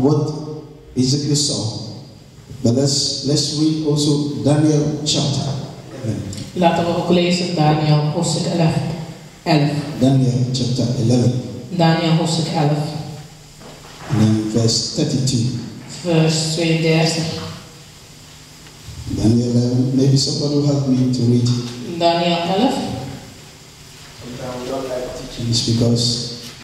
what Ezekiel saw. But let's let's read also Daniel chapter. Laten we ook lezen Daniel hoofdstuk 11. 11. Daniel chapter 11 Daniel hoofdstuk 11, and then verse 32. vers 32. Daniel 11. Maybe somebody will help me to read Daniel 11. It's because